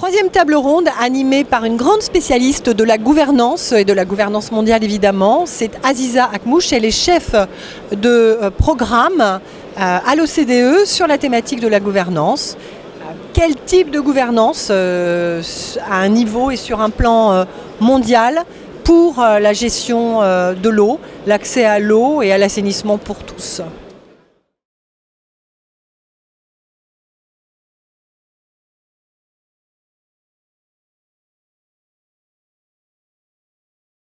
Troisième table ronde animée par une grande spécialiste de la gouvernance et de la gouvernance mondiale évidemment. C'est Aziza Akmouche, elle est chef de euh, programme euh, à l'OCDE sur la thématique de la gouvernance. Euh, quel type de gouvernance à un niveau et sur un plan mondial pour la gestion de l'eau, l'accès à l'eau et à l'assainissement pour tous?